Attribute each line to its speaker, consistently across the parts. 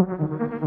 Speaker 1: Mm-hmm.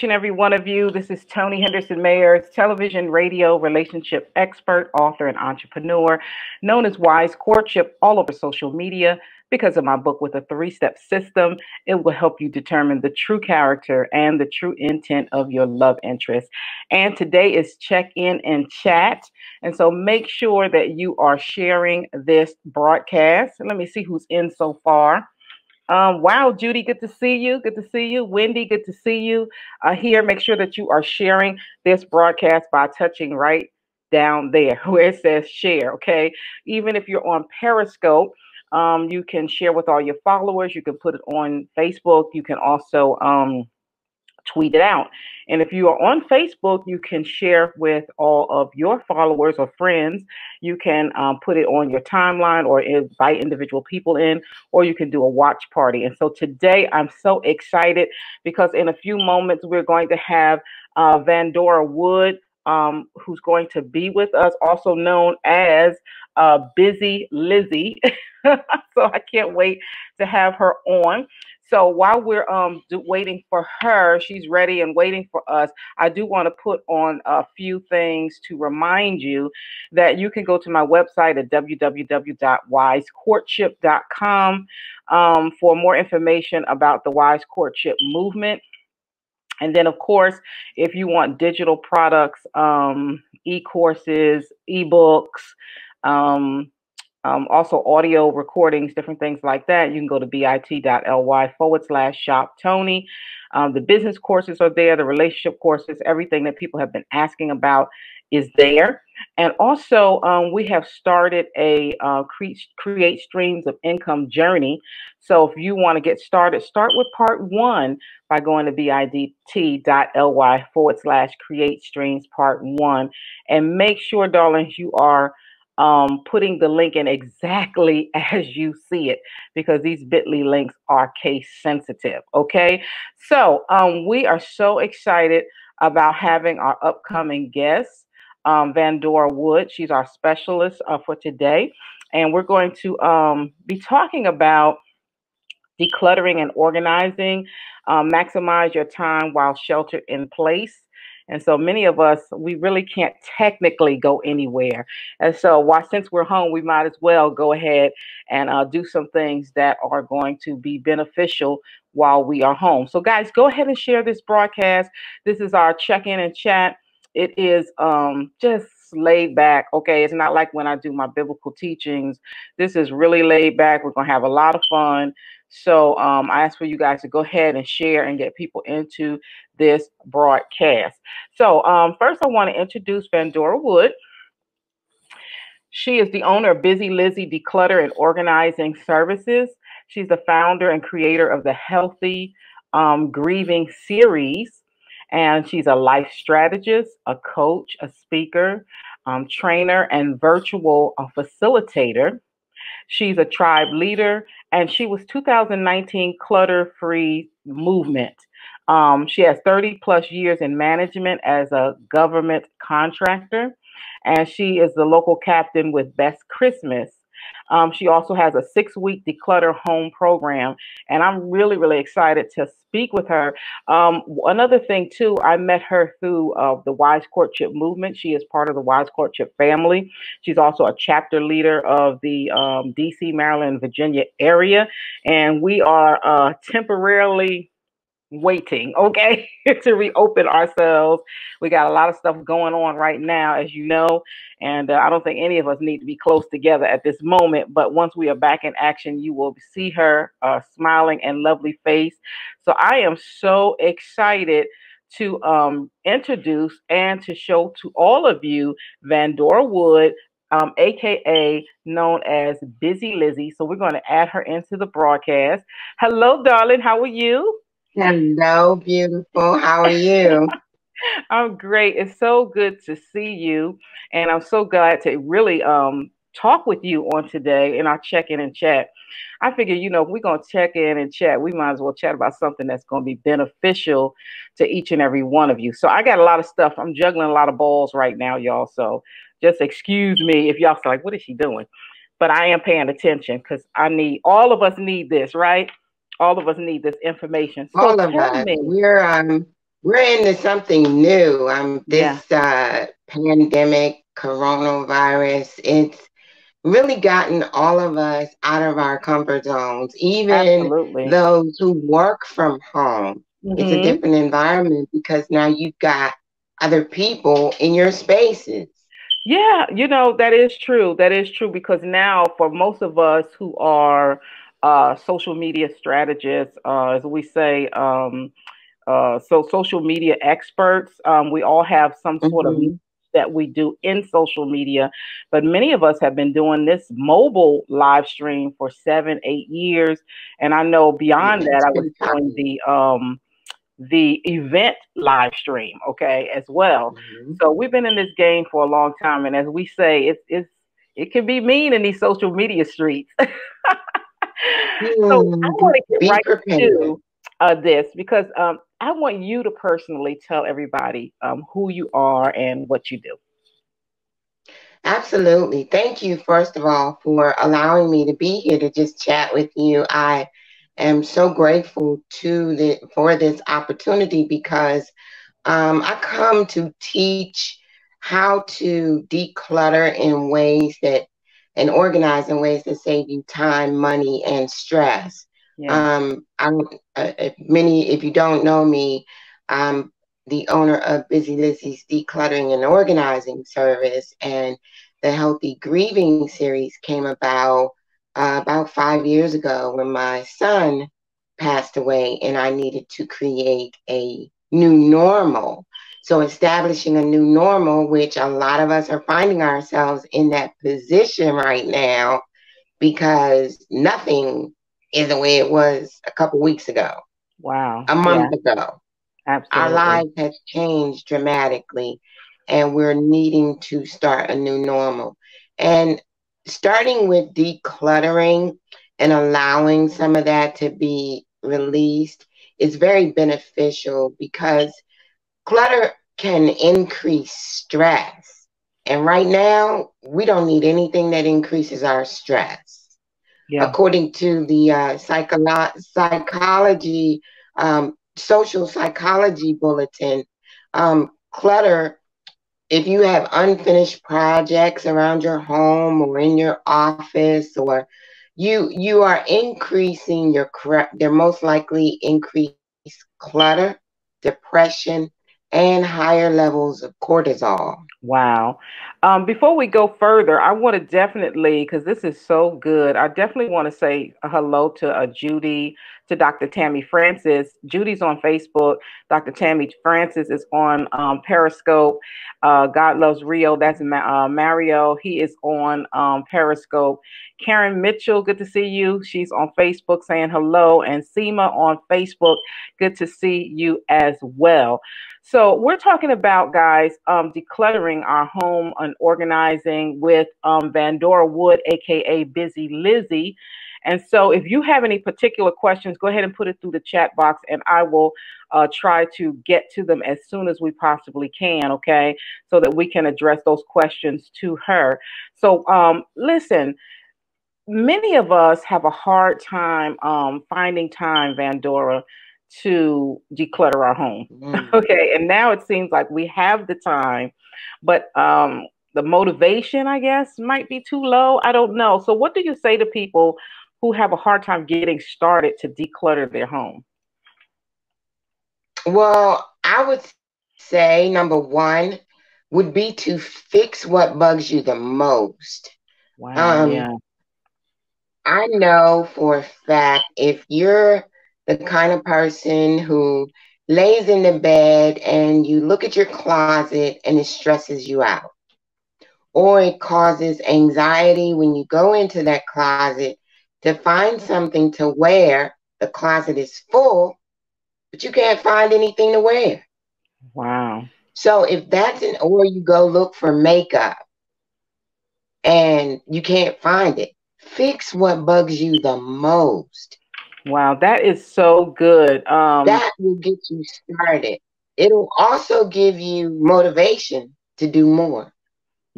Speaker 1: Each and every one of you. This is Toni Henderson Mayers, television, radio, relationship expert, author, and entrepreneur, known as Wise Courtship all over social media. Because of my book with a three step system, it will help you determine the true character and the true intent of your love interest. And today is check in and chat. And so make sure that you are sharing this broadcast. Let me see who's in so far. Um, wow, Judy, good to see you. Good to see you. Wendy, good to see you uh, here. Make sure that you are sharing this broadcast by touching right down there where it says share. Okay. Even if you're on Periscope, um, you can share with all your followers. You can put it on Facebook. You can also um, tweet it out. And if you are on Facebook, you can share with all of your followers or friends. You can um, put it on your timeline or invite individual people in, or you can do a watch party. And so today I'm so excited because in a few moments we're going to have uh, Vandora Wood. Um, who's going to be with us, also known as uh, Busy Lizzie. so I can't wait to have her on. So while we're um waiting for her, she's ready and waiting for us. I do want to put on a few things to remind you that you can go to my website at www.wisecourtship.com um, for more information about the Wise Courtship movement. And then, of course, if you want digital products, um, e courses, e-books, um, um, also audio recordings, different things like that. You can go to bit.ly forward slash shop Toni. Um, the business courses are there, the relationship courses, everything that people have been asking about is there. And also, um, we have started a uh, create, create streams of income journey. So if you want to get started, start with part one by going to bit.ly forward slash create streams part one. And make sure, darlings, you are um, putting the link in exactly as you see it because these bit.ly links are case sensitive. Okay. So um, we are so excited about having our upcoming guest, um, Vandora Wood. She's our specialist uh, for today. And we're going to um, be talking about decluttering and organizing, um, maximize your time while sheltered in place. And so many of us, we really can't technically go anywhere. And so, why since we're home, we might as well go ahead and uh, do some things that are going to be beneficial while we are home. So, guys, go ahead and share this broadcast. This is our check in and chat. It is um, just laid back. Okay, it's not like when I do my biblical teachings. This is really laid back. We're going to have a lot of fun. So um, I ask for you guys to go ahead and share and get people into this broadcast. So um, first, I want to introduce Vandora Wood. She is the owner of Busy Lizzie Declutter and Organizing Services. She's the founder and creator of the Healthy um, Grieving series. And she's a life strategist, a coach, a speaker, um, trainer, and virtual uh, facilitator. She's a tribe leader, and she was 2019 Clutter Free Movement. Um, she has 30 plus years in management as a government contractor, and she is the local captain with Best Christmas. Um, she also has a six week declutter home program, and I'm really, really excited to speak with her. Um, another thing, too, I met her through uh, the Wise Courtship movement. She is part of the Wise Courtship family. She's also a chapter leader of the um, DC, Maryland, Virginia area, and we are uh, temporarily waiting, okay, to reopen ourselves. We got a lot of stuff going on right now, as you know, and uh, I don't think any of us need to be close together at this moment. But once we are back in action, you will see her uh, smiling and lovely face. So I am so excited to um, introduce and to show to all of you Vandora Wood, um, aka known as Busy Lizzie. So we're going to add her into the broadcast. Hello, darling. How are you?
Speaker 2: Hello, beautiful. How are you?
Speaker 1: I'm great. It's so good to see you, and I'm so glad to really um, talk with you on today in our check in and chat. I figure, you know, we're going to check in and chat, we might as well chat about something that's going to be beneficial to each and every one of you. So I got a lot of stuff. I'm juggling a lot of balls right now, y'all. So just excuse me if y'all feel like, what is she doing? But I am paying attention because I need all of us need this, right? All of us need this information.
Speaker 2: So all of us. Me, we're um we're into something new. Um this yeah. uh pandemic, coronavirus, it's really gotten all of us out of our comfort zones, even Absolutely. those who work from home. Mm-hmm. It's a mm-hmm. different environment because now you've got other people in your spaces.
Speaker 1: Yeah, you know, that is true. That is true because now for most of us who are uh, social media strategists, uh, as we say, um, uh, so social media experts, um, we all have some sort mm-hmm. of that we do in social media. But many of us have been doing this mobile live stream for seven, eight years. And I know beyond that, I was doing the um, the event live stream, okay, as well. Mm-hmm. So we've been in this game for a long time, and as we say, it's it's it can be mean in these social media streets. so I want to get right prepared. to uh, this because um, I want you to personally tell everybody um, who you are and what you do.
Speaker 2: Absolutely. Thank you, first of all, for allowing me to be here to just chat with you. I am so grateful to the for this opportunity because um, I come to teach how to declutter in ways that and organize in ways that save you time, money, and stress. Yeah. Um, I'm uh, if many. If you don't know me, I'm the owner of Busy Lizzie's Decluttering and Organizing Service, and the Healthy Grieving series came about uh, about five years ago when my son passed away and I needed to create a new normal. So, establishing a new normal, which a lot of us are finding ourselves in that position right now because nothing is the way it was a couple weeks ago.
Speaker 1: Wow.
Speaker 2: A month yeah. ago. Absolutely. Our lives has changed dramatically and we're needing to start a new normal. And starting with decluttering and allowing some of that to be released is very beneficial because clutter can increase stress. And right now, we don't need anything that increases our stress. Yeah. According to the uh, psycholo- psychology, um, social psychology bulletin, um, clutter if you have unfinished projects around your home or in your office or you you are increasing your they're most likely increase clutter depression and higher levels of cortisol
Speaker 1: wow um, before we go further i want to definitely because this is so good i definitely want to say hello to uh, judy to Dr. Tammy Francis. Judy's on Facebook. Dr. Tammy Francis is on um, Periscope. Uh, God Loves Rio. That's uh, Mario. He is on um, Periscope. Karen Mitchell, good to see you. She's on Facebook saying hello. And Seema on Facebook, good to see you as well. So we're talking about, guys, um, our home and organizing with um, Vandora Wood, aka Busy Lizzie. And so if you have any particular questions, go ahead and put it through the chat box and I will uh, try to get to them as soon as we possibly can, okay? So that we can address those questions to her. So um, listen, many of us have a hard time um, finding time, Vandora, to declutter our home. Mm. okay, and now it seems like we have the time, but um, the motivation, I guess, might be too low. I don't know. So, what do you say to people who have a hard time getting started to declutter their home?
Speaker 2: Well, I would say number one would be to fix what bugs you the most.
Speaker 1: Wow. Um, yeah.
Speaker 2: I know for a fact if you're the kind of person who lays in the bed and you look at your closet and it stresses you out, or it causes anxiety when you go into that closet to find something to wear, the closet is full, but you can't find anything to wear.
Speaker 1: Wow.
Speaker 2: So if that's an, or you go look for makeup and you can't find it, fix what bugs you the most.
Speaker 1: Wow, that is so good. Um,
Speaker 2: that will get you started. It'll also give you motivation to do more.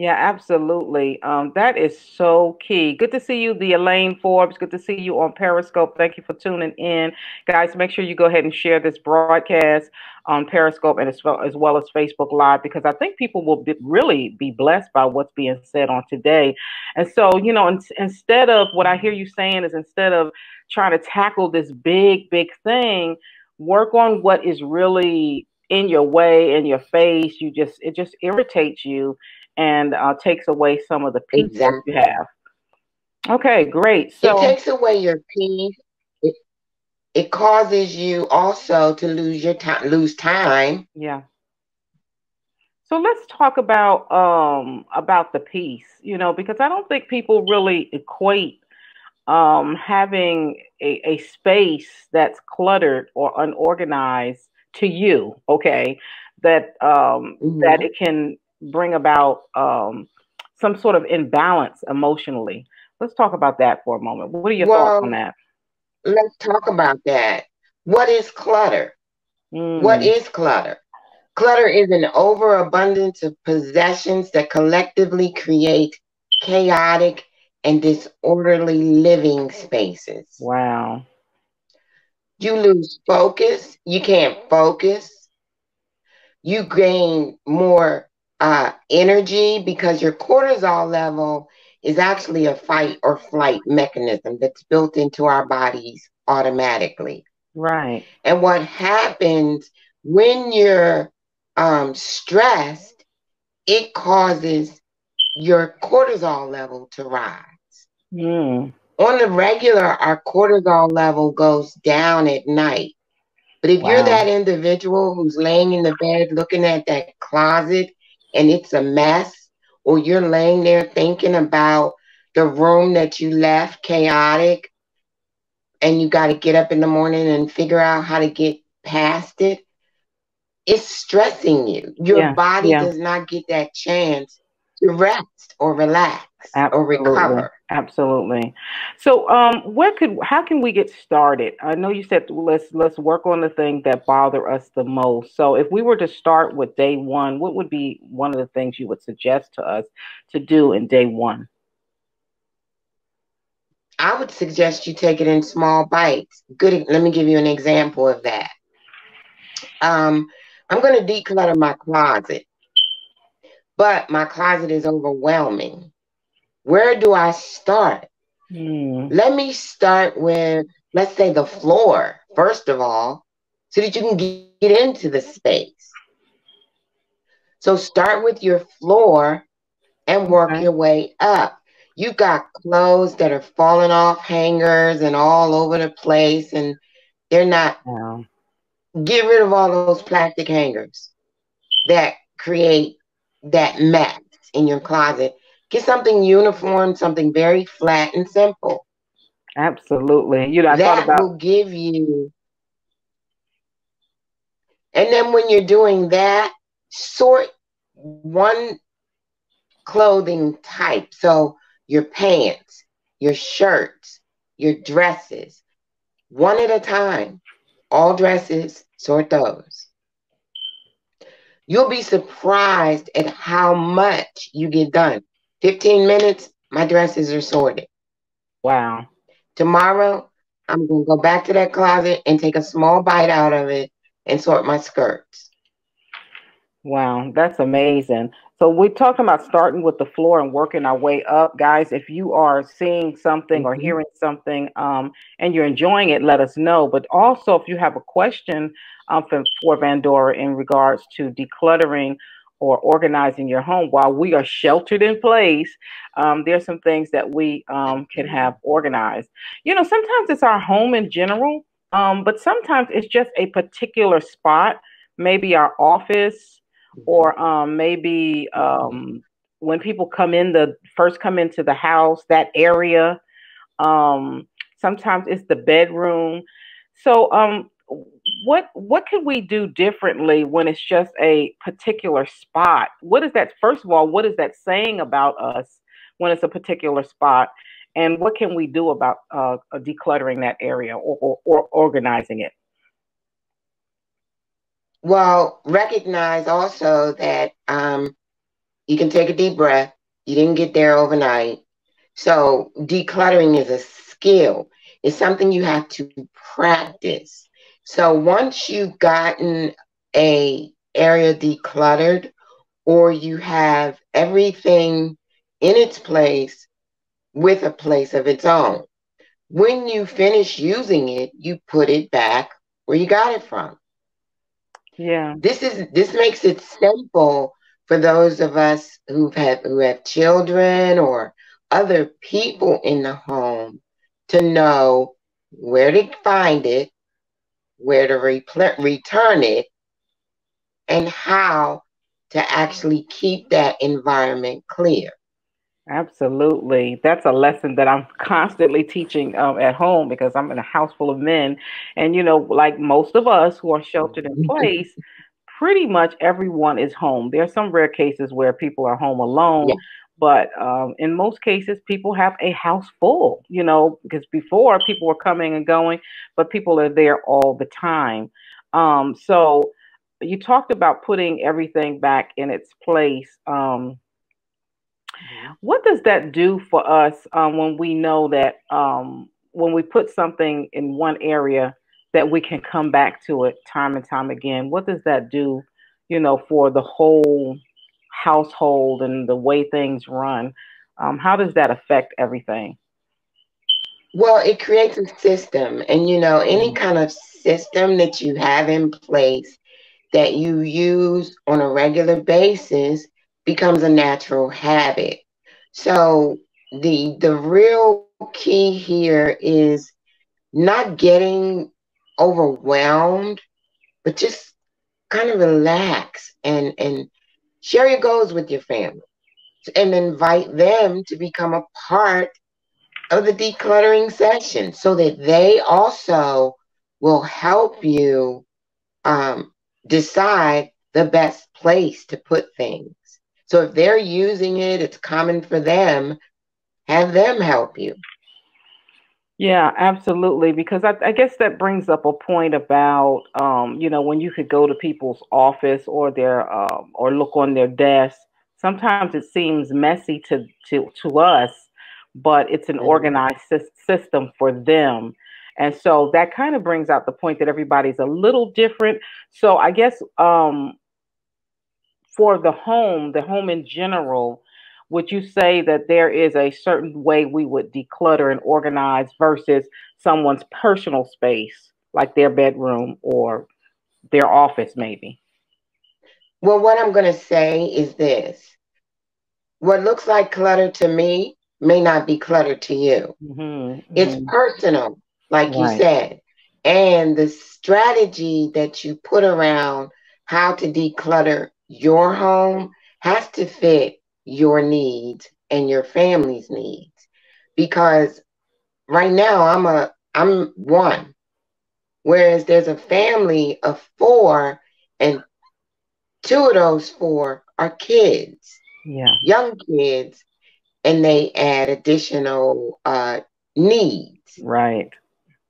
Speaker 1: Yeah, absolutely. Um, that is so key. Good to see you, the Elaine Forbes. Good to see you on Periscope. Thank you for tuning in, guys. Make sure you go ahead and share this broadcast on Periscope and as well as, well as Facebook Live because I think people will be, really be blessed by what's being said on today. And so, you know, in, instead of what I hear you saying is instead of trying to tackle this big, big thing, work on what is really in your way, in your face. You just it just irritates you and uh, takes away some of the peace exactly. you have. Okay, great.
Speaker 2: So it takes away your peace. It, it causes you also to lose your time, lose time.
Speaker 1: Yeah. So let's talk about um about the peace, you know, because I don't think people really equate um having a, a space that's cluttered or unorganized to you, okay, that um mm-hmm. that it can bring about um, some sort of imbalance emotionally. Let's talk about that for a moment. What are your well, thoughts on that?
Speaker 2: Let's talk about that. What is clutter? Mm. What is clutter? Clutter is an overabundance of possessions that collectively create chaotic and disorderly living spaces.
Speaker 1: Wow.
Speaker 2: You lose focus. You can't focus. You gain more uh, energy because your cortisol level is actually a fight or flight mechanism that's built into our bodies automatically.
Speaker 1: Right.
Speaker 2: And what happens when you're um, stressed, it causes your cortisol level to rise.
Speaker 1: Mm.
Speaker 2: On the regular, our cortisol level goes down at night. But if wow. you're that individual who's laying in the bed looking at that closet and it's a mess, or you're laying there thinking about the room that you left chaotic, and you got to get up in the morning and figure out how to get past it, it's stressing you. Your yeah, body yeah. does not get that chance to rest or relax Absolutely. or recover.
Speaker 1: Absolutely. So, um, where could how can we get started? I know you said let's let's work on the thing that bother us the most. So, if we were to start with day one, what would be one of the things you would suggest to us to do in day one?
Speaker 2: I would suggest you take it in small bites. Good. Let me give you an example of that. Um, I'm going to declutter my closet, but my closet is overwhelming where do I start?
Speaker 1: Mm.
Speaker 2: Let me start with, let's say, the floor, first of all, so that you can get into the space. So start with your floor and work okay. your way up. You've got clothes that are falling off hangers and all over the place, and they're not. Get rid of all those plastic hangers that create that mess in your closet Get something uniform, something very flat and simple.
Speaker 1: Absolutely. You know, I
Speaker 2: that
Speaker 1: about
Speaker 2: will give you. And then when you're doing that, sort one clothing type. So your pants, your shirts, your dresses, one at a time. All dresses, sort those. You'll be surprised at how much you get done. 15 minutes, my dresses are sorted.
Speaker 1: Wow.
Speaker 2: Tomorrow, I'm going to go back to that closet and take a small bite out of it and sort my skirts.
Speaker 1: Wow, that's amazing. So we're talking about starting with the floor and working our way up, guys. If you are seeing something mm-hmm. or hearing something um, and you're enjoying it, let us know. But also, if you have a question um, for, for Vandora in regards to decluttering or organizing your home while we are sheltered in place um, there's some things that we um, can have organized. You know sometimes it's our home in general um, but sometimes it's just a particular spot maybe our office or um, maybe um, when people come in the first come into the house that area um, sometimes it's the bedroom. So um, what what can we do differently when it's just a particular spot? What is that? First of all, what is that saying about us when it's a particular spot? And what can we do about uh, decluttering that area or, or, or organizing it?
Speaker 2: Well, recognize also that um, you can take a deep breath. You didn't get there overnight. So decluttering is a skill. It's something you have to practice. So once you've gotten a area decluttered or you have everything in its place with a place of its own, when you finish using it, you put it back where you got it from.
Speaker 1: Yeah.
Speaker 2: This is this makes it simple for those of us who have who have children or other people in the home to know where to find it where to repl- return it, and how to actually keep that environment clear.
Speaker 1: Absolutely. That's a lesson that I'm constantly teaching um, at home because I'm in a house full of men. And, you know, like most of us who are sheltered in place, pretty much everyone is home. There are some rare cases where people are home alone, yeah. But um, in most cases, people have a house full, you know, because before people were coming and going, but people are there all the time. Um, so you talked about putting everything back in its place. Um, mm-hmm. what does that do for us um, when we know that um, when we put something in one area that we can come back to it time and time again? What does that do, you know, for the whole household and the way things run. Um, how does that affect everything?
Speaker 2: Well, it creates a system, and you know, any mm-hmm. kind of system that you have in place that you use on a regular basis becomes a natural habit. So the the real key here is not getting overwhelmed, but just kind of relax and and Share your goals with your family and invite them to become a part of the decluttering session so that they also will help you um, decide the best place to put things. So if they're using it, it's common for them, have them help you.
Speaker 1: Yeah, absolutely. Because I, I, guess that brings up a point about, um, you know, when you could go to people's office or their um, or look on their desk. Sometimes it seems messy to to to us, but it's an mm-hmm. organized sy- system for them. And so that kind of brings out the point that everybody's a little different. So I guess um, for the home, the home in general, would you say that there is a certain way we would declutter and organize versus someone's personal space, like their bedroom or their office, maybe?
Speaker 2: Well, what I'm going to say is this what looks like clutter to me may not be clutter to you. Mm-hmm, mm-hmm. It's personal, like right. you said. And the strategy that you put around how to declutter your home has to fit your needs and your family's needs. Because right now I'm a I'm one. Whereas there's a family of four and two of those four are kids
Speaker 1: yeah.
Speaker 2: young kids and they add additional uh needs.
Speaker 1: Right.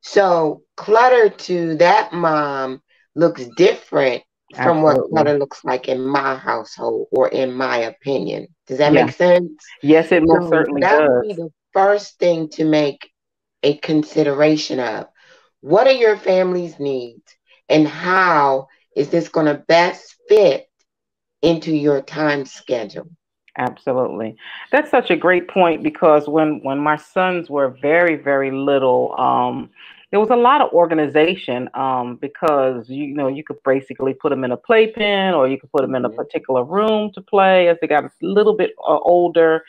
Speaker 2: So clutter to that mom looks different from Absolutely. what clutter looks like in my household or in my opinion. Does that yeah. make sense?
Speaker 1: Yes, it most so certainly that does. Would be
Speaker 2: the first thing to make a consideration of. What are your family's needs and how is this going to best fit into your time schedule.
Speaker 1: Absolutely. That's such a great point because when when my sons were very very little um there was a lot of organization um, because you know you could basically put them in a playpen or you could put them in a mm-hmm. particular room to play as they got a little bit uh, older.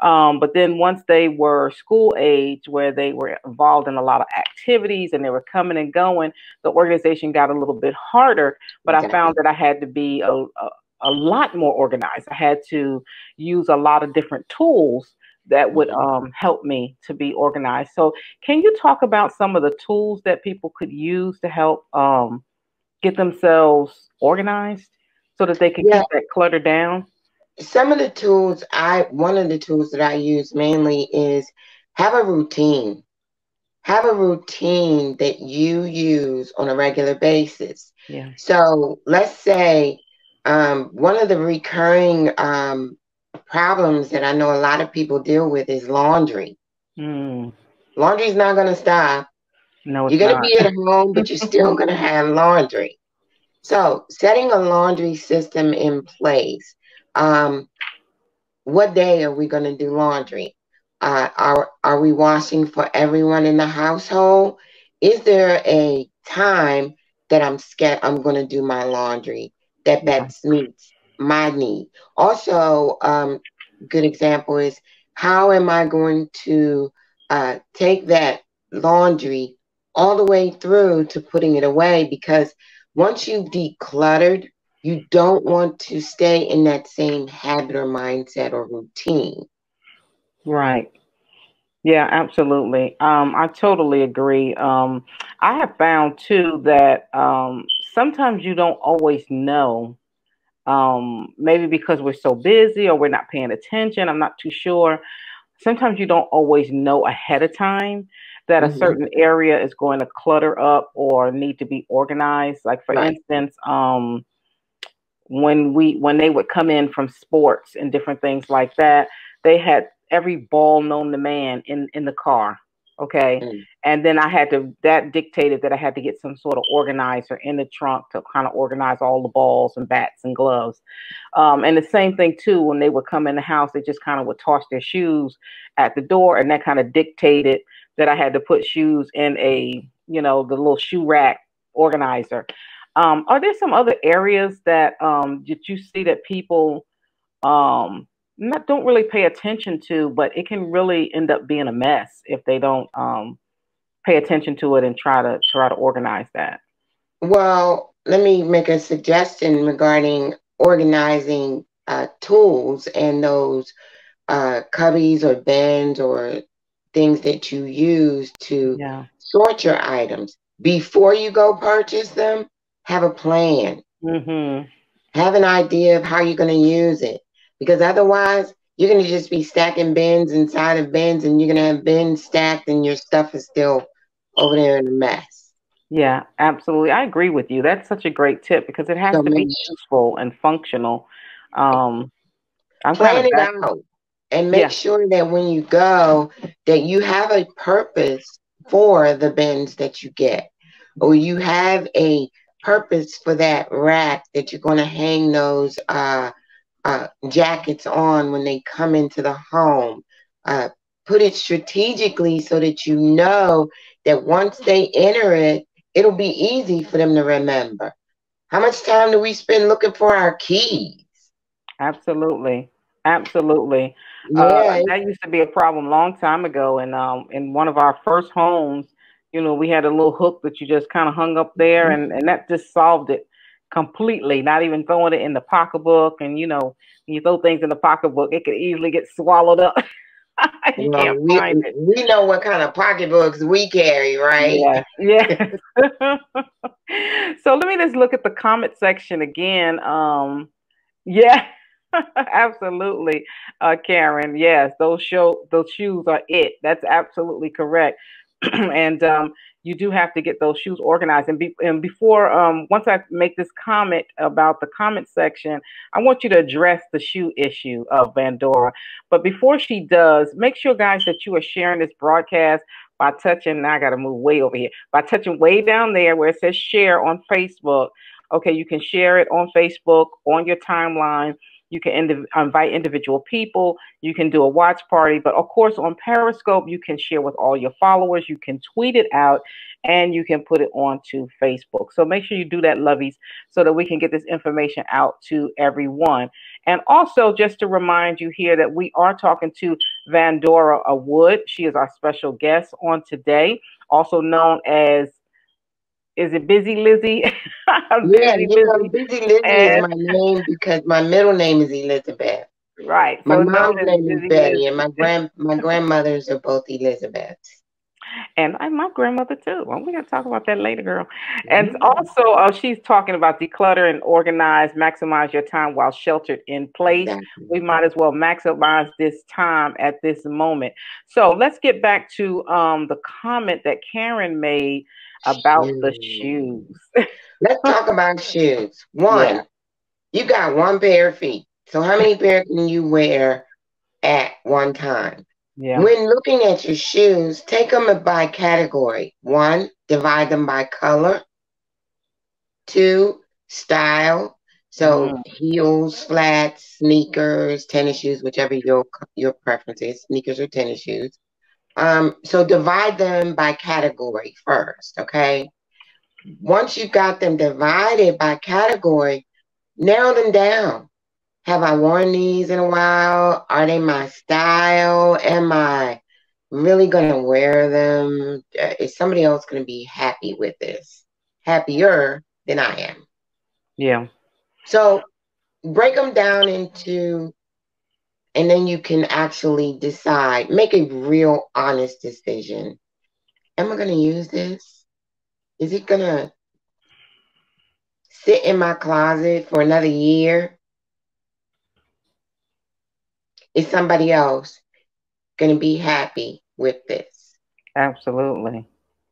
Speaker 1: Um, but then once they were school age, where they were involved in a lot of activities and they were coming and going, the organization got a little bit harder. But exactly. I found that I had to be a, a, a lot more organized. I had to use a lot of different tools that would mm-hmm. um, help me to be organized. So, can you talk about some of the tools that people could use to help um, get themselves organized so that they can yeah. keep that clutter down?
Speaker 2: Some of the tools I one of the tools that I use mainly is have a routine. Have a routine that you use on a regular basis. Yeah. So let's say um, one of the recurring um, problems that I know a lot of people deal with is laundry. Mm. Laundry's not going to stop. No, you're going to be at home, but you're still going to have laundry. So, setting a laundry system in place. Um, what day are we going to do laundry? Uh, are are we washing for everyone in the household? Is there a time that I'm scared I'm going to do my laundry that best meets my need. Also, um, good example is how am I going to uh, take that laundry all the way through to putting it away? Because once you've decluttered, you don't want to stay in that same habit or mindset or routine.
Speaker 1: Right. Yeah, absolutely. Um, I totally agree. Um, I have found too that um, sometimes you don't always know um, maybe because we're so busy or we're not paying attention. I'm not too sure. Sometimes you don't always know ahead of time that mm-hmm. a certain area is going to clutter up or need to be organized. Like for right. instance, um, when we when they would come in from sports and different things like that, they had every ball known to man in in the car Okay. Mm. And then I had to, that dictated that I had to get some sort of organizer in the trunk to kind of organize all the balls and bats and gloves. Um, and the same thing too, when they would come in the house, they just kind of would toss their shoes at the door. And that kind of dictated that I had to put shoes in a, you know, the little shoe rack organizer. Um, are there some other areas that um, did you see that people um, not don't really pay attention to, but it can really end up being a mess if they don't um, pay attention to it and try to try to organize that.
Speaker 2: Well, let me make a suggestion regarding organizing uh, tools and those uh, cubbies or bins or things that you use to yeah. sort your items. Before you go purchase them, have a plan. Mm-hmm. Have an idea of how you're going to use it because otherwise you're going to just be stacking bins inside of bins and you're going to have bins stacked and your stuff is still over there in a mess.
Speaker 1: Yeah, absolutely. I agree with you. That's such a great tip because it has so to be useful and functional. Um,
Speaker 2: I'm plan it out and make yeah. sure that when you go that you have a purpose for the bins that you get or you have a purpose for that rack that you're going to hang those uh, uh, jackets on when they come into the home. Uh, put it strategically so that you know that once they enter it, it'll be easy for them to remember. How much time do we spend looking for our keys?
Speaker 1: Absolutely. Absolutely. Yeah. Uh, that used to be a problem a long time ago. And um, in one of our first homes, you know, we had a little hook that you just kind of hung up there, mm-hmm. and, and that just solved it completely, not even throwing it in the pocketbook. And you know, when you throw things in the pocketbook, it could easily get swallowed up.
Speaker 2: you know, we, we know what kind of pocketbooks we carry, right?
Speaker 1: Yeah. yeah. so let me just look at the comment section again. Um, yeah. absolutely, uh, Karen. Yes, those show those shoes are it. That's absolutely correct. and um, you do have to get those shoes organized. And, be, and before, um, once I make this comment about the comment section, I want you to address the shoe issue of Vandora. But before she does, make sure, guys, that you are sharing this broadcast by touching. Now I got to move way over here by touching way down there where it says share on Facebook. Okay, you can share it on Facebook, on your timeline. You can indiv- invite individual people. You can do a watch party. But of course, on Periscope, you can share with all your followers. You can tweet it out and you can put it onto Facebook. So make sure you do that, lovies, so that we can get this information out to everyone. And also, just to remind you here that we are talking to Vandora Wood. She is our special guest on today, also known as is it Busy Lizzie?
Speaker 2: yeah, busy, you know, Busy Lizzie and, is my name because my middle name is Elizabeth.
Speaker 1: Right.
Speaker 2: My so mom's name is Betty, Lizzie. and my grand my grandmothers are both Elizabeths.
Speaker 1: And I, my grandmother too. Well, we're gonna talk about that later, girl. And mm-hmm. also, uh, she's talking about declutter and organize, maximize your time while sheltered in place. Exactly. We might as well maximize this time at this moment. So let's get back to um, the comment that Karen made about shoes. the shoes.
Speaker 2: Let's talk about shoes. One, yeah. you got one pair of feet. So how many pairs can you wear at one time? Yeah. When looking at your shoes, take them by category. One, divide them by color. Two, style. So mm. heels, flats, sneakers, tennis shoes, whichever your your preference is, sneakers or tennis shoes. Um, so divide them by category first, okay? Once you've got them divided by category, narrow them down. Have I worn these in a while? Are they my style? Am I really going to wear them? Uh, is somebody else going to be happy with this? Happier than I am.
Speaker 1: Yeah.
Speaker 2: So break them down into and then you can actually decide, make a real honest decision. Am I going to use this? Is it going to sit in my closet for another year? Is somebody else going to be happy with this?
Speaker 1: Absolutely.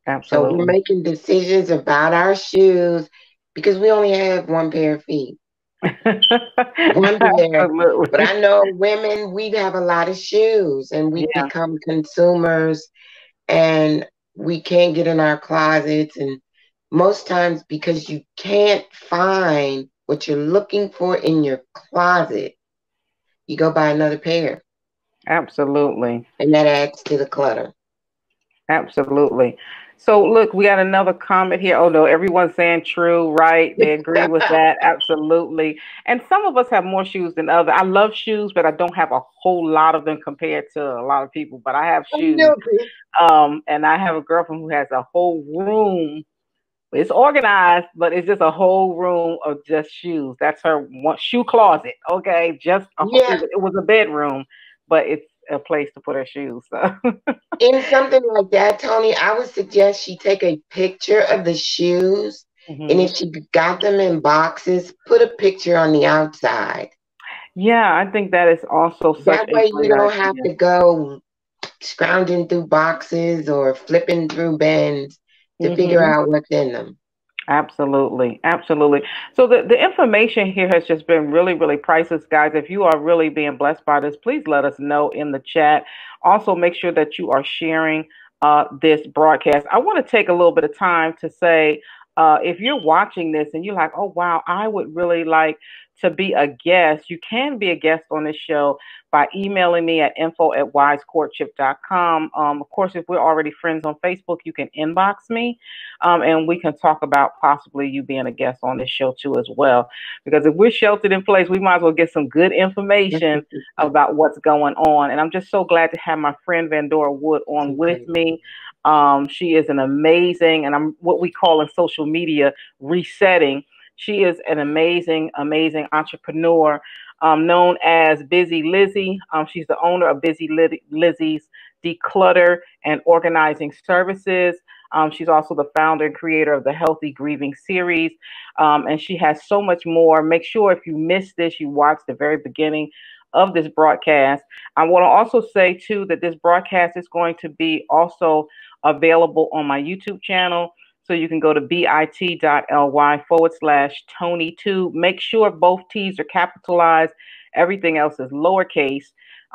Speaker 1: Absolutely.
Speaker 2: So we're making decisions about our shoes because we only have one pair of feet. One. But I know women, we have a lot of shoes and we yeah. become consumers and we can't get in our closets. And most times, because you can't find what you're looking for in your closet, you go buy another pair.
Speaker 1: Absolutely.
Speaker 2: And that adds to the clutter.
Speaker 1: Absolutely. So look, we got another comment here. Oh no, everyone's saying true, right? They agree with that. Absolutely. And some of us have more shoes than others. I love shoes, but I don't have a whole lot of them compared to a lot of people. But I have shoes. Um, and I have a girlfriend who has a whole room. It's organized, but it's just a whole room of just shoes. That's her one shoe closet. Okay, just a, yeah. it was a bedroom, but it's a place to put her shoes. So.
Speaker 2: In something like that, Toni, I would suggest she take a picture of the shoes, mm-hmm. and if she got them in boxes, put a picture on the outside.
Speaker 1: Yeah, I think that is also
Speaker 2: that way you don't idea. have to go scrounging through boxes or flipping through bins to mm-hmm. figure out what's in them.
Speaker 1: Absolutely. Absolutely. So the, the information here has just been really, really priceless, guys. If you are really being blessed by this, please let us know in the chat. Also, make sure that you are sharing uh, this broadcast. I want to take a little bit of time to say uh, if you're watching this and you're like, oh, wow, I would really like to be a guest, you can be a guest on this show by emailing me at info at wisecourtship.com. Um, of course, if we're already friends on Facebook, you can inbox me um, and we can talk about possibly you being a guest on this show too as well. Because if we're sheltered in place, we might as well get some good information about what's going on. And I'm just so glad to have my friend Vandora Wood on with me. Um, she is an amazing, and I'm what we call in social media resetting. She is an amazing, amazing entrepreneur um, known as Busy Lizzie. Um, she's the owner of Busy Lizzie's Declutter and Organizing Services. Um, she's also the founder and creator of the Healthy Grieving series. Um, and she has so much more. Make sure if you missed this, you watch the very beginning of this broadcast. I want to also say, too, that this broadcast is going to be also available on my YouTube channel. So you can go to bit.ly forward slash Toni2. Make sure both T's are capitalized. Everything else is lowercase.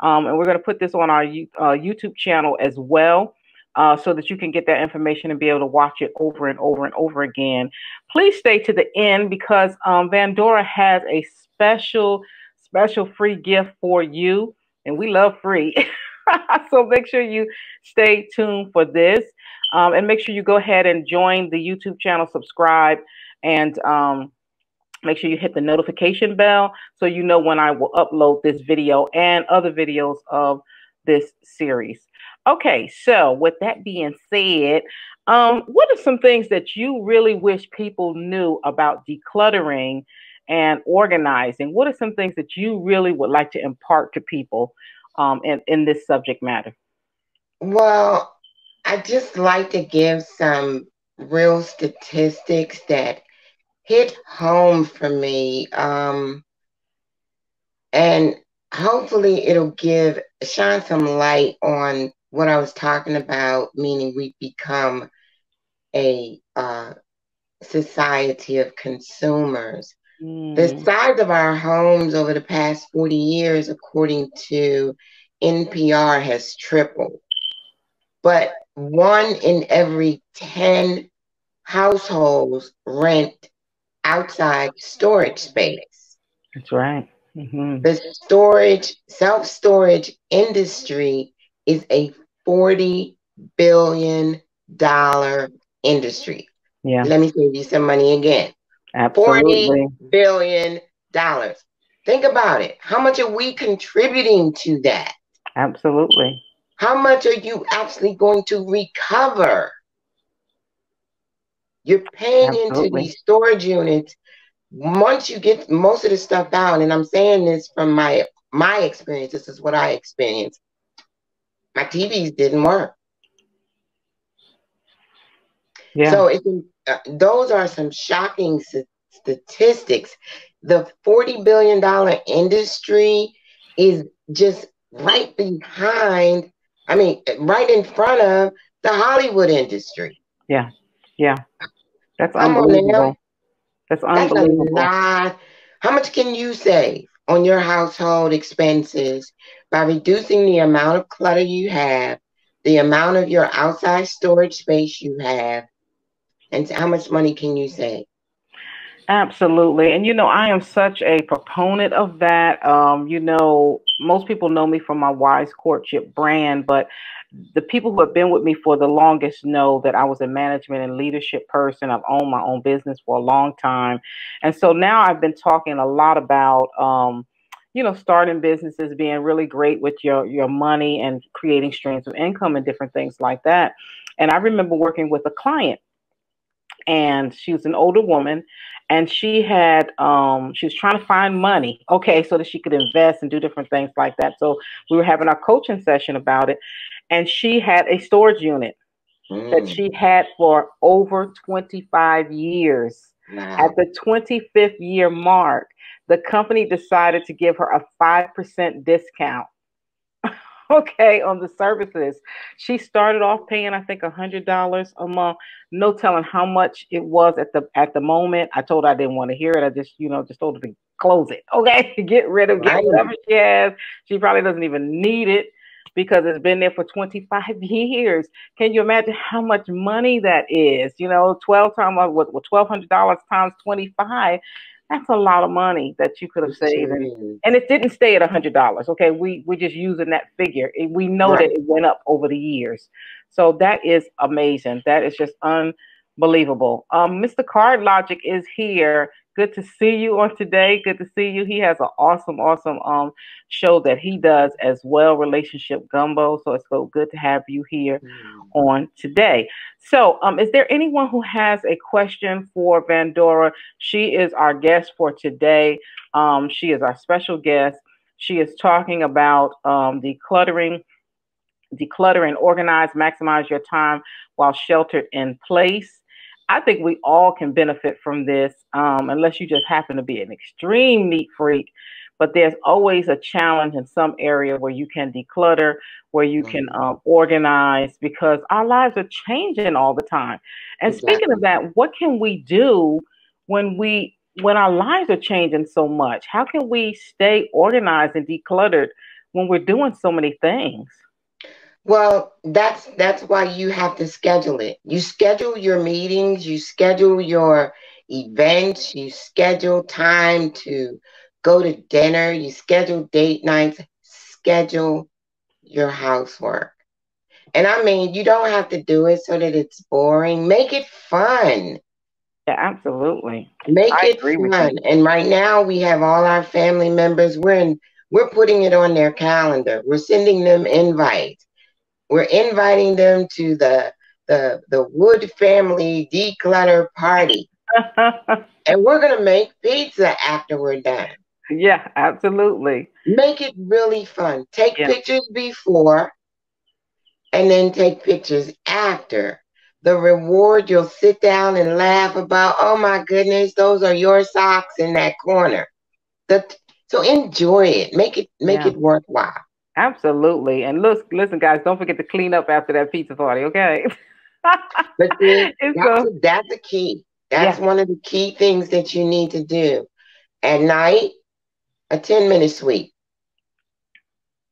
Speaker 1: Um, and we're going to put this on our uh, YouTube channel as well. uh, so that you can get that information and be able to watch it over and over and over again. Please stay to the end because um, Vandora has a special, special free gift for you, and we love free. so make sure you stay tuned for this, um, and make sure you go ahead and join the YouTube channel, subscribe, and um, make sure you hit the notification bell so you know when I will upload this video and other videos of this series. Okay, so with that being said, um, what are some things that you really wish people knew about decluttering and organizing? What are some things that you really would like to impart to people um, in, in this subject matter?
Speaker 2: Well, I just like to give some real statistics that hit home for me. Um, and hopefully it'll give shine some light on what I was talking about, meaning we become a uh, society of consumers. Mm. The size of our homes over the past 40 years, according to NPR, has tripled. But one in every 10 households rent outside storage space.
Speaker 1: That's right. Mm-hmm.
Speaker 2: The storage, self storage industry is a $40 billion industry.
Speaker 1: Yeah.
Speaker 2: Let me save you some money again.
Speaker 1: Absolutely.
Speaker 2: $40 billion. Think about it. How much are we contributing to that?
Speaker 1: Absolutely.
Speaker 2: How much are you actually going to recover? You're paying Absolutely. into these storage units once you get most of the stuff out, and I'm saying this from my my experience, this is what I experienced. My TVs didn't work. Yeah. So it's, Uh, those are some shocking statistics. The $40 billion industry is just right behind, I mean, right in front of the Hollywood industry.
Speaker 1: Yeah. Yeah. That's unbelievable. That's unbelievable.
Speaker 2: That's How much can you save on your household expenses by reducing the amount of clutter you have, the amount of your outside storage space you have, and how much money can you save?
Speaker 1: Absolutely. And, you know, I am such a proponent of that. Um, you know, most people know me from my Wise Courtship brand, but the people who have been with me for the longest know that I was a management and leadership person. I've owned my own business for a long time. And so now I've been talking a lot about, um, you know, starting businesses, being really great with your, your money and creating streams of income and different things like that. And I remember working with a client and she was an older woman and she had um she was trying to find money okay so that she could invest and do different things like that so we were having our coaching session about it and she had a storage unit mm. that she had for over 25 years wow. at the 25th year mark the company decided to give her a 5% discount okay, on the services. She started off paying, I think, a hundred dollars a month. No telling how much it was at the at the moment. I told her I didn't want to hear it. I just, you know, just told her to close it. Okay, get rid of get whatever she has. She probably doesn't even need it because it's been there for 25 years. Can you imagine how much money that is? You know, 12 times what, what $1,200 times 25 that's a lot of money that you could have saved. And, and, it didn't stay at a hundred dollars. Okay. We we're just using that figure. We know right. that it went up over the years. So that is amazing. That is just unbelievable. Um, Mr. Card Logic is here good to see you on today. Good to see you. He has an awesome, awesome um show that he does as well, Relationship Gumbo. So it's so good to have you here mm. on today. So, um, is there anyone who has a question for Vandora? She is our guest for today. Um, she is our special guest. She is talking about um, decluttering, declutter and organize, maximize your time while sheltered in place. I think we all can benefit from this, um, unless you just happen to be an extreme neat freak. But there's always a challenge in some area where you can declutter, where you can mm-hmm. um, organize, because our lives are changing all the time. And exactly. speaking of that, what can we do when we when our lives are changing so much? How can we stay organized and decluttered when we're doing so many things?
Speaker 2: Well, that's that's why you have to schedule it. You schedule your meetings, you schedule your events, you schedule time to go to dinner, you schedule date nights, schedule your housework. And I mean, you don't have to do it so that it's boring. Make it fun.
Speaker 1: Yeah, absolutely.
Speaker 2: Make I it fun. And right now we have all our family members. We're in we're putting it on their calendar. We're sending them invites. We're inviting them to the the the Wood family declutter party. and we're gonna make pizza after we're done.
Speaker 1: Yeah, absolutely.
Speaker 2: Make it really fun. Take yeah. pictures before and then take pictures after. The reward you'll sit down and laugh about, oh my goodness, those are your socks in that corner. The, so enjoy it. Make it make yeah. it worthwhile.
Speaker 1: Absolutely. And look, listen, guys, don't forget to clean up after that pizza party, okay?
Speaker 2: but then, that's, a, that's a key. That's yeah. one of the key things that you need to do. At night, a 10 minute sweep.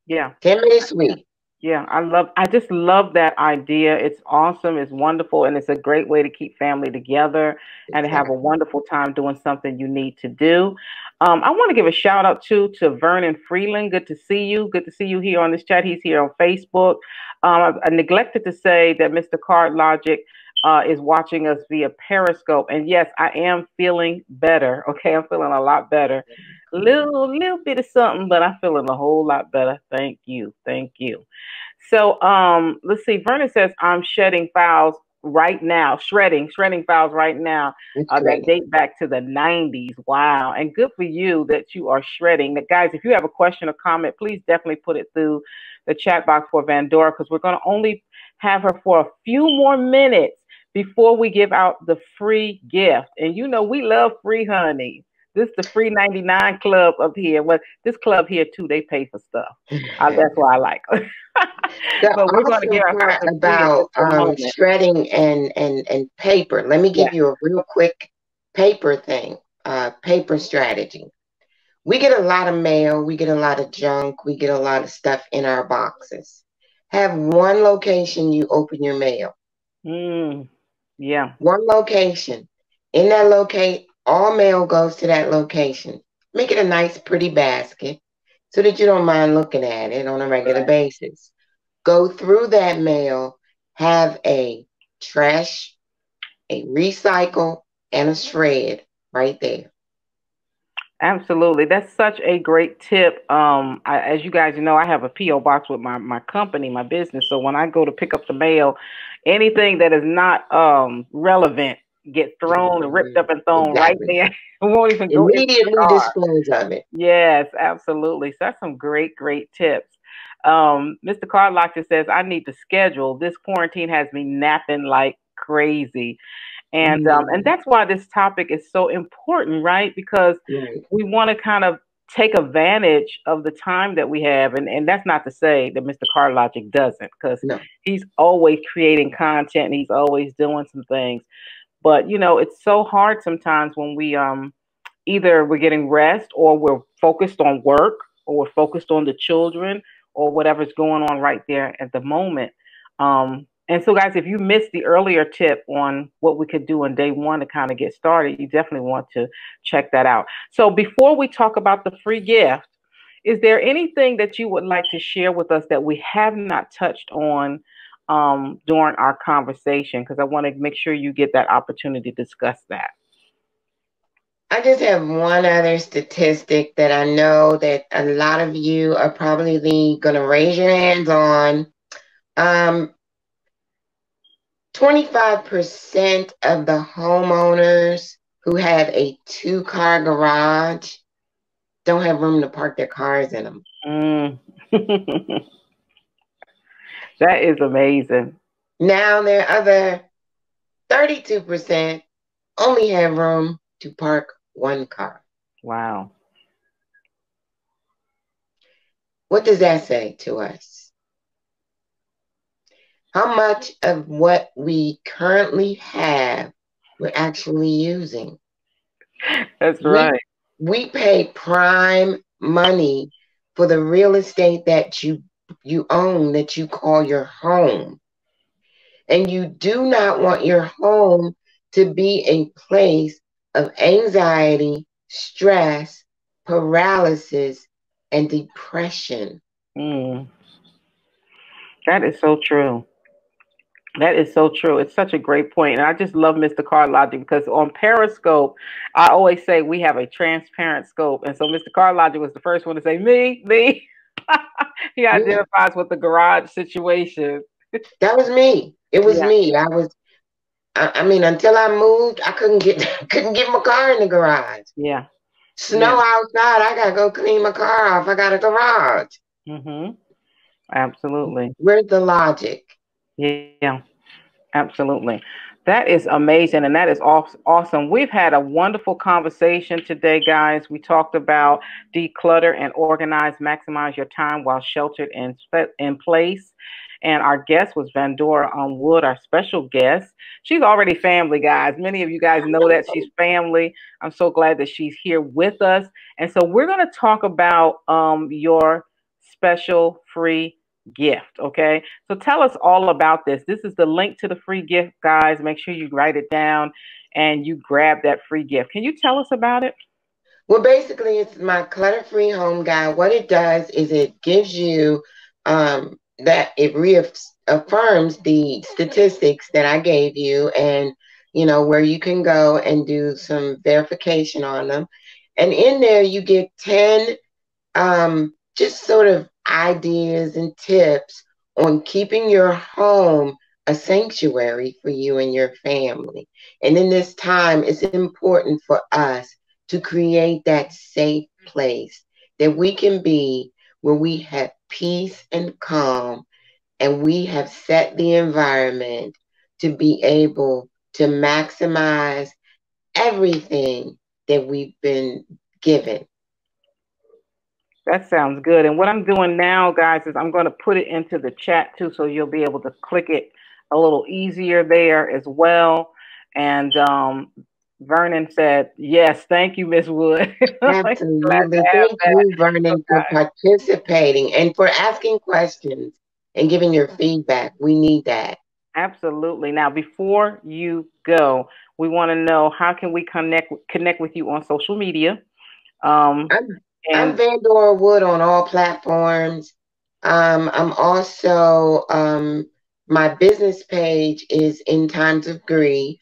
Speaker 1: Yeah.
Speaker 2: 10 minute sweep.
Speaker 1: Yeah, I love I just love that idea. It's awesome, it's wonderful, and it's a great way to keep family together and have a wonderful time doing something you need to do. Um, I want to give a shout out too to Vernon Freeland. Good to see you. Good to see you here on this chat. He's here on Facebook. Um, I, neglected to say that Mr. Card Logic uh, is watching us via Periscope. And yes, I am feeling better. Okay, I'm feeling a lot better. Little little bit of something, but I'm feeling a whole lot better. Thank you, thank you. So um, let's see. Vernon says I'm shedding files right now, shredding, shredding files right now uh, that date back to the 90s. Wow. And good for you that you are shredding. That guys, if you have a question or comment, please definitely put it through the chat box for Vandora because we're going to only have her for a few more minutes before we give out the free gift. And you know, we love free honey. This is the free 99 club up here. Well, this club here too, they pay for stuff. uh, that's why I like
Speaker 2: but we're going to get about um, shredding and, and, and paper. Let me give yeah. you a real quick paper thing, uh, paper strategy. We get a lot of mail, we get a lot of junk, we get a lot of stuff in our boxes. Have one location you open your mail.
Speaker 1: Mm. Yeah.
Speaker 2: One location. In that locate, all mail goes to that location. Make it a nice, pretty basket so that you don't mind looking at it on a regular basis. Go through that mail, have a trash, a recycle, and a shred right there.
Speaker 1: Absolutely. That's such a great tip. Um, I, as you guys know, I have a P.O. box with my, my company, my business. So when I go to pick up the mail, anything that is not um, relevant gets thrown and ripped up and thrown exactly. right there. won't even
Speaker 2: go immediately dispose of it.
Speaker 1: Yes, absolutely. So that's some great, great tips. Um, Mr. Cardlock just says, I need to schedule. This quarantine has me napping like crazy. And mm-hmm. um, and that's why this topic is so important, right? Because right. we want to kind of take advantage of the time that we have. And, and that's not to say that Mr. Car Logic doesn't, because no. he's always creating content and he's always doing some things. But you know, it's so hard sometimes when we um either we're getting rest or we're focused on work or we're focused on the children or whatever's going on right there at the moment. Um, and so, guys, if you missed the earlier tip on what we could do on day one to kind of get started, you definitely want to check that out. So, before we talk about the free gift, is there anything that you would like to share with us that we have not touched on um, during our conversation? Because I want to make sure you get that opportunity to discuss that.
Speaker 2: I just have one other statistic that I know that a lot of you are probably going to raise your hands on. Um, 25% of the homeowners who have a two car garage don't have room to park their cars in them.
Speaker 1: Mm. that is amazing.
Speaker 2: Now, the other 32% only have room to park one car.
Speaker 1: Wow.
Speaker 2: What does that say to us? how much of what we currently have we're actually using.
Speaker 1: That's right.
Speaker 2: We, we pay prime money for the real estate that you you own that you call your home. And you do not want your home to be a place of anxiety, stress, paralysis, and depression.
Speaker 1: Mm. That is so true. That is so true. It's such a great point. And I just love Mr. Car Logic because on Periscope, I always say we have a transparent scope. And so Mr. Car Logic was the first one to say, me, me. he identifies with the garage situation.
Speaker 2: that was me. It was yeah. me. I was I, I, mean, until I moved, I couldn't get couldn't get my car in the garage.
Speaker 1: Yeah.
Speaker 2: Snow yeah. outside, I gotta go clean my car off. I got a garage.
Speaker 1: Mm-hmm. Absolutely.
Speaker 2: Where's the logic?
Speaker 1: Yeah, absolutely. That is amazing and that is awesome. We've had a wonderful conversation today, guys. We talked about declutter and organize, maximize your time while sheltered in, in place. And our guest was Vandora on Wood, our special guest. She's already family, guys. Many of you guys know that she's family. I'm so glad that she's here with us. And so we're going to talk about um, your special free gift. Okay. So tell us all about this. This is the link to the free gift, guys. Make sure you write it down and you grab that free gift. Can you tell us about it?
Speaker 2: Well, basically, it's my clutter free home guide. What it does is it gives you um, that it reaffirms the statistics that I gave you and, you know, where you can go and do some verification on them. And in there, you get 10 um, just sort of ideas and tips on keeping your home a sanctuary for you and your family. And in this time, it's important for us to create that safe place that we can be where we have peace and calm and we have set the environment to be able to maximize everything that we've been given.
Speaker 1: That sounds good. And what I'm doing now, guys, is I'm going to put it into the chat too, so you'll be able to click it a little easier there as well. And um, Vernon said, "Yes, thank you, Miss Wood."
Speaker 2: Absolutely, thank you, Vernon, for participating and for asking questions and giving your feedback. We need that.
Speaker 1: Absolutely. Now, before you go, we want to know how can we connect connect with you on social media.
Speaker 2: Um, I'm and I'm Vandora Wood on all platforms. Um, I'm also um, my business page is in times of grief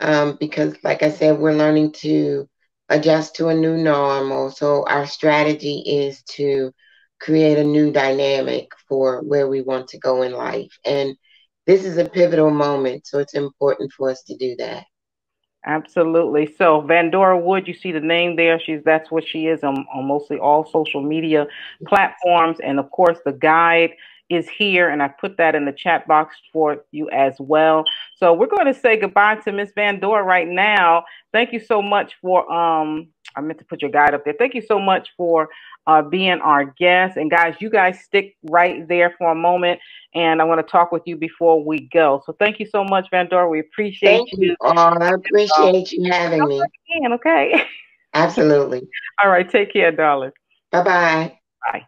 Speaker 2: um, because, like I said, we're learning to adjust to a new normal. So our strategy is to create a new dynamic for where we want to go in life, and this is a pivotal moment. So it's important for us to do that.
Speaker 1: Absolutely. So Vandora Wood, you see the name there. She's that's what she is on, on mostly all social media platforms, and of course the guide is here, and I put that in the chat box for you as well. So we're going to say goodbye to Miss Vandora right now. Thank you so much for um. I meant to put your guide up there. Thank you so much for uh, being our guest. And guys, you guys stick right there for a moment. And I want to talk with you before we go. So thank you so much, Vandora. We appreciate
Speaker 2: thank you. you. Oh, I appreciate you having me.
Speaker 1: Again, okay.
Speaker 2: Absolutely.
Speaker 1: All right. Take care, darling.
Speaker 2: Bye-bye.
Speaker 1: Bye.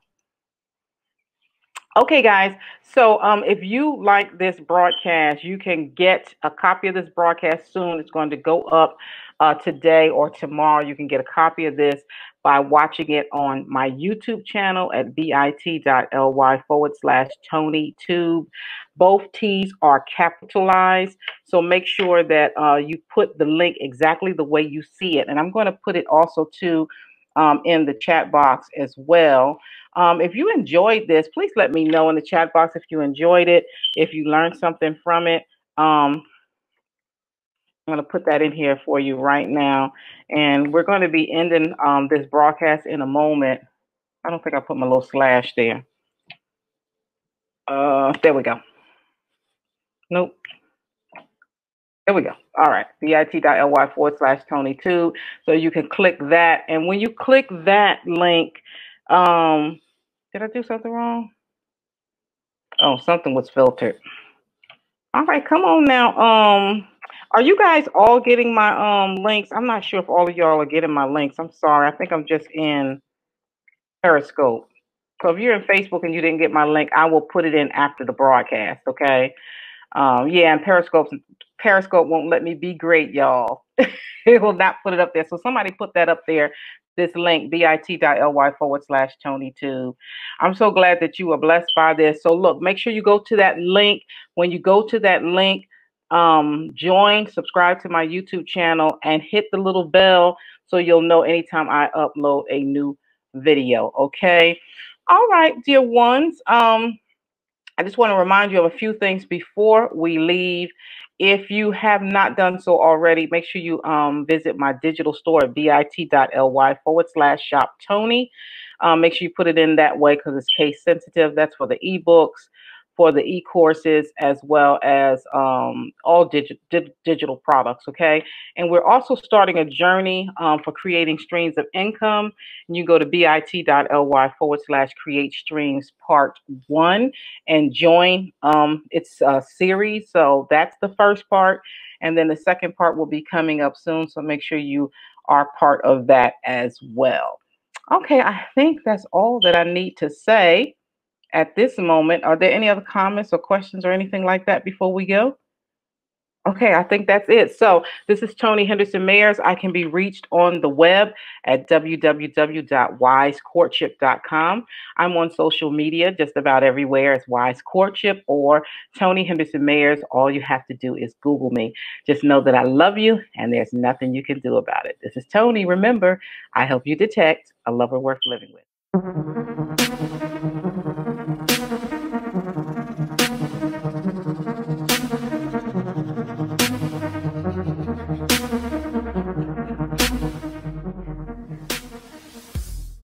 Speaker 1: Okay, guys. So um, if you like this broadcast, you can get a copy of this broadcast soon. It's going to go up uh, today or tomorrow. You can get a copy of this by watching it on my YouTube channel at bit.ly forward slash Toni Tube. Both T's are capitalized, so make sure that uh, you put the link exactly the way you see it. And I'm going to put it also too um, in the chat box as well. Um, if you enjoyed this, please let me know in the chat box if you enjoyed it, if you learned something from it. Um, I'm going to put that in here for you right now. And we're going to be ending um, this broadcast in a moment. I don't think I put my little slash there. Uh, there we go. Nope. There we go. All right. bit.ly forward slash Toni 2. So you can click that. And when you click that link, um, did I do something wrong? Oh, something was filtered. All right, come on now. Um, are you guys all getting my um links? I'm not sure if all of y'all are getting my links. I'm sorry. I think I'm just in Periscope. So if you're in Facebook and you didn't get my link, I will put it in after the broadcast. Okay. Um, yeah, and Periscope Periscope won't let me be great, y'all. it will not put it up there. So somebody put that up there. This link, bit.ly forward slash Toni two. I'm so glad that you were blessed by this. So look, make sure you go to that link. When you go to that link, um, join, subscribe to my YouTube channel, and hit the little bell so you'll know anytime I upload a new video. Okay. All right, dear ones. Um, I just want to remind you of a few things before we leave. If you have not done so already, make sure you um, visit my digital store at bit.ly forward slash shop Toni. Um, make sure you put it in that way because it's case sensitive. That's for the ebooks for the e-courses as well as um, all digi- di- digital products okay? And we're also starting a journey um, for creating streams of income. And you go to bit.ly forward slash create streams part one and join um, it's a series so that's the first part. And then the second part will be coming up soon so make sure you are part of that as well. Okay i think that's all that i need to say at this moment. Are there any other comments or questions or anything like that before we go? Okay, I think that's it. So this is Toni Henderson Mayers. I can be reached on the web at www.wisecourtship.com. I'm on social media just about everywhere as Wise Courtship or Toni Henderson Mayers. All you have to do is Google me. Just know that I love you and there's nothing you can do about it. This is Toni. Remember, I help you detect a lover worth living with.